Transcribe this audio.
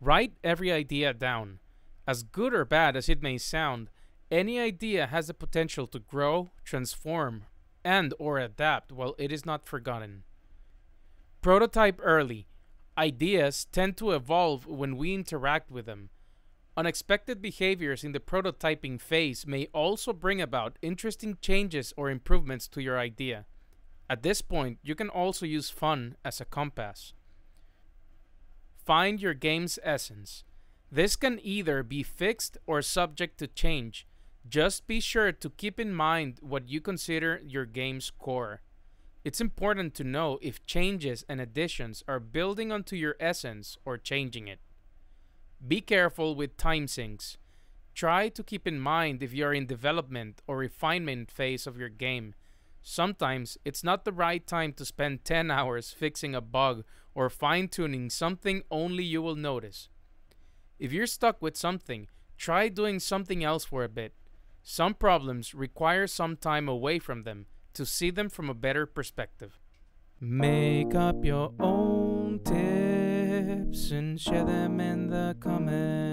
Write every idea down. As good or bad as it may sound, any idea has the potential to grow, transform, and or adapt while it is not forgotten. Prototype early. Ideas tend to evolve when we interact with them. Unexpected behaviors in the prototyping phase may also bring about interesting changes or improvements to your idea. At this point, you can also use fun as a compass. Find your game's essence. This can either be fixed or subject to change. Just be sure to keep in mind what you consider your game's core. It's important to know if changes and additions are building onto your essence or changing it. Be careful with time sinks. Try to keep in mind if you are in development or refinement phase of your game. Sometimes it's not the right time to spend 10 hours fixing a bug or fine tuning something only you will notice. If you're stuck with something, try doing something else for a bit. Some problems require some time away from them to see them from a better perspective. Make up your own tips and share them in the comments.